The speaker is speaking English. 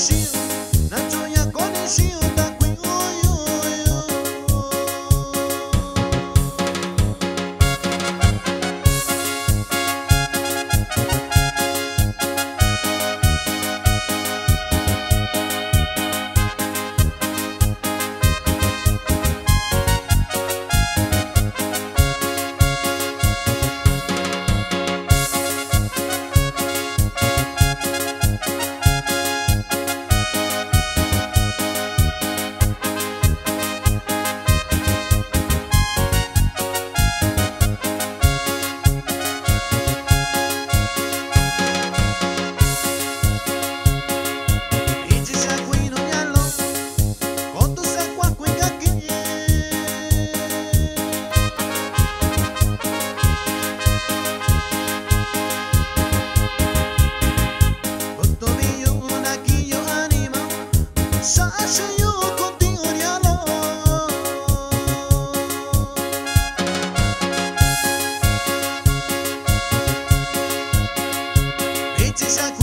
She's Na chunya